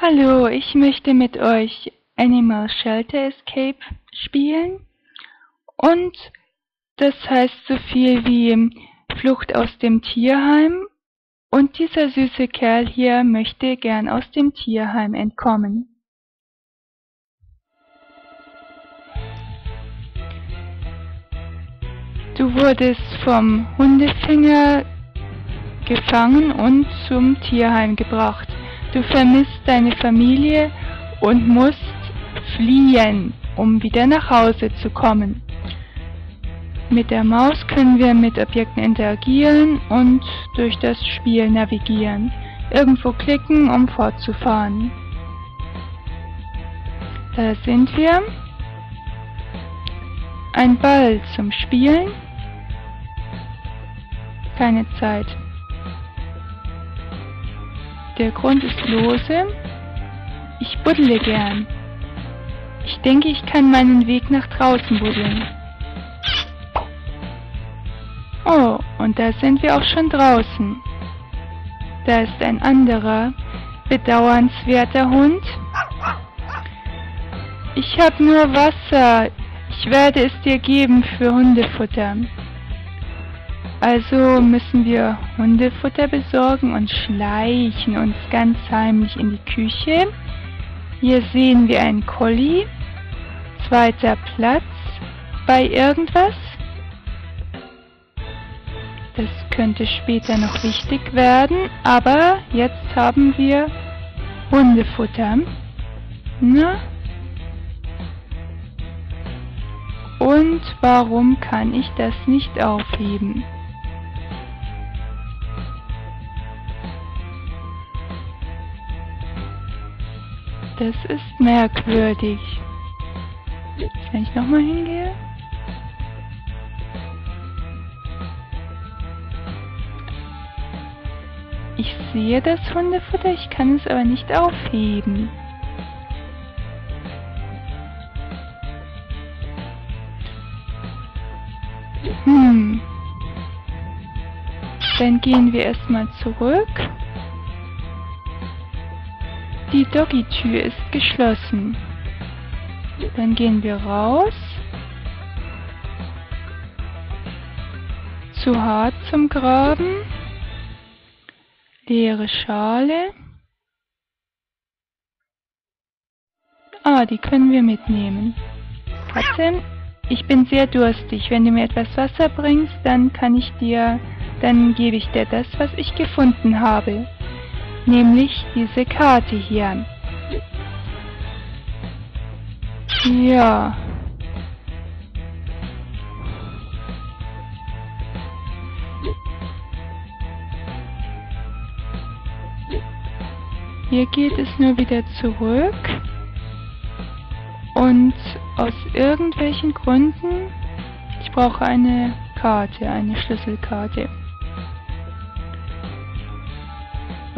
Hallo, ich möchte mit euch Animal Shelter Escape spielen und das heißt so viel wie Flucht aus dem Tierheim und dieser süße Kerl hier möchte gern aus dem Tierheim entkommen. Du wurdest vom Hundefänger gefangen und zum Tierheim gebracht. Du vermisst deine Familie und musst fliehen, um wieder nach Hause zu kommen. Mit der Maus können wir mit Objekten interagieren und durch das Spiel navigieren. Irgendwo klicken, um fortzufahren. Da sind wir. Ein Ball zum Spielen. Keine Zeit. Der Grund ist lose. Ich buddle gern. Ich denke, ich kann meinen Weg nach draußen buddeln. Oh, und da sind wir auch schon draußen. Da ist ein anderer, bedauernswerter Hund. Ich habe nur Wasser. Ich werde es dir geben für Hundefutter. Also müssen wir Hundefutter besorgen und schleichen uns ganz heimlich in die Küche. Hier sehen wir einen Collie. Zweiter Platz bei irgendwas. Das könnte später noch wichtig werden, aber jetzt haben wir Hundefutter. Na? Und warum kann ich das nicht aufheben? Das ist merkwürdig. Wenn ich nochmal hingehe. Ich sehe das Hundefutter, ich kann es aber nicht aufheben. Hm. Dann gehen wir erstmal zurück. Die Doggy-Tür ist geschlossen. Dann gehen wir raus. Zu hart zum Graben. Leere Schale. Ah, die können wir mitnehmen. Katze, ich bin sehr durstig. Wenn du mir etwas Wasser bringst, dann kann ich dir, dann gebe ich dir das, was ich gefunden habe nämlich diese Karte hier. Ja. Hier geht es nur wieder zurück. Und aus irgendwelchen Gründen, ich brauche eine Karte, eine Schlüsselkarte.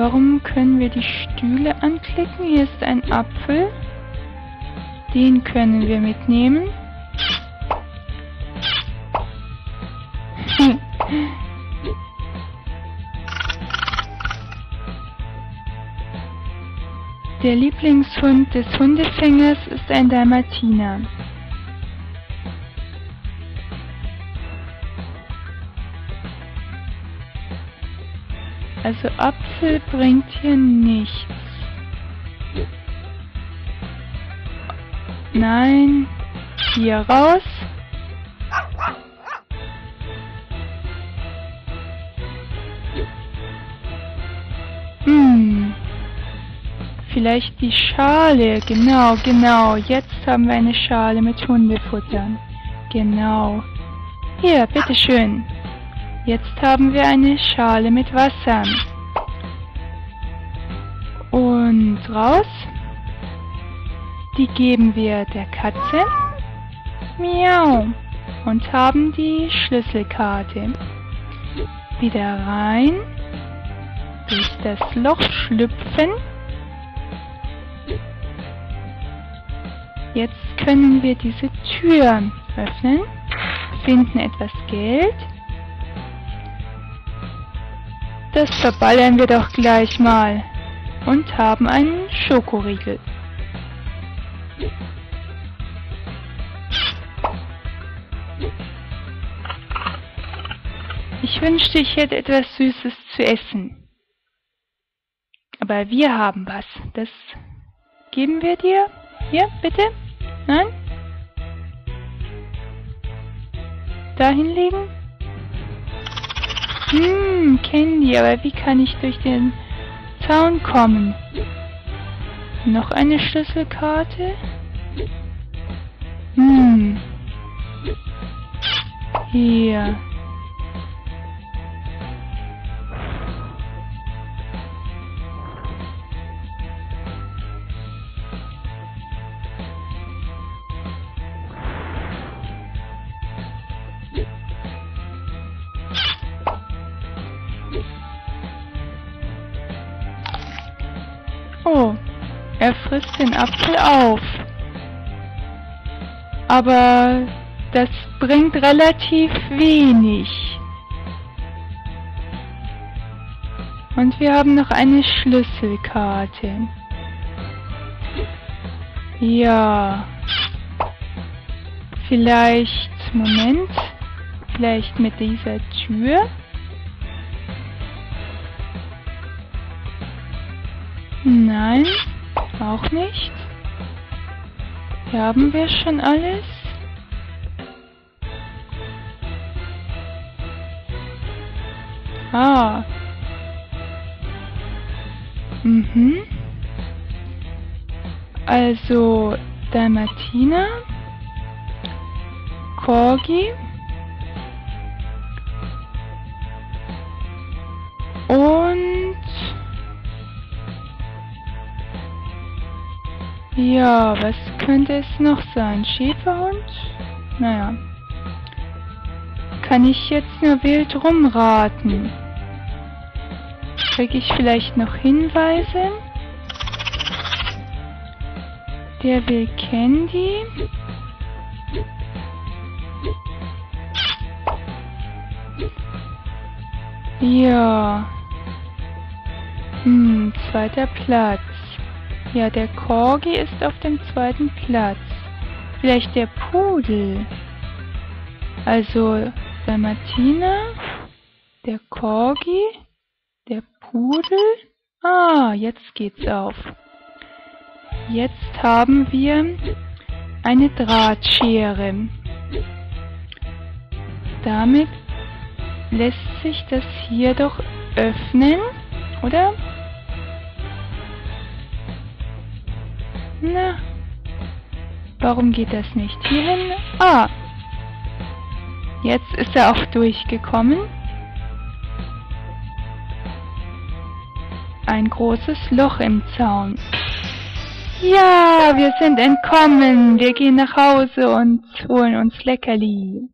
Warum können wir die Stühle anklicken? Hier ist ein Apfel. Den können wir mitnehmen. Der Lieblingshund des Hundefängers ist ein Dalmatiner. Also Apfel bringt hier nichts. Nein. Hier raus. Hm. Vielleicht die Schale. Genau, genau. Jetzt haben wir eine Schale mit Hundefuttern. Genau. Hier, bitteschön. Jetzt haben wir eine Schale mit Wasser. Und raus. Die geben wir der Katze. Miau. Und haben die Schlüsselkarte. Wieder rein. Durch das Loch schlüpfen. Jetzt können wir diese Tür öffnen, finden etwas Geld. Das verballern wir doch gleich mal und haben einen Schokoriegel. Ich wünschte, ich hätte etwas Süßes zu essen. Aber wir haben was. Das geben wir dir. Hier, bitte. Nein? Da hinlegen? Hm, Candy, aber wie kann ich durch den Zaun kommen? Noch eine Schlüsselkarte? Hm. Hier. Oh, er frisst den Apfel auf. Aber das bringt relativ wenig. Und wir haben noch eine Schlüsselkarte. Ja. Vielleicht, Moment, vielleicht mit dieser Tür. Nein, auch nicht. Hier haben wir schon alles. Ah. Mhm. Also Dalmatiner, Corgi Ja, was könnte es noch sein? Schäferhund? Naja. Kann ich jetzt nur wild rumraten? Kriege ich vielleicht noch Hinweise? Der will Candy. Ja. Hm, zweiter Platz. Ja, der Corgi ist auf dem zweiten Platz. Vielleicht der Pudel. Also der Martina, der Corgi, der Pudel. Ah, jetzt geht's auf. Jetzt haben wir eine Drahtschere. Damit lässt sich das hier doch öffnen, oder? Na, warum geht das nicht hier hin? Ah, jetzt ist er auch durchgekommen. Ein großes Loch im Zaun. Ja, wir sind entkommen. Wir gehen nach Hause und holen uns Leckerli.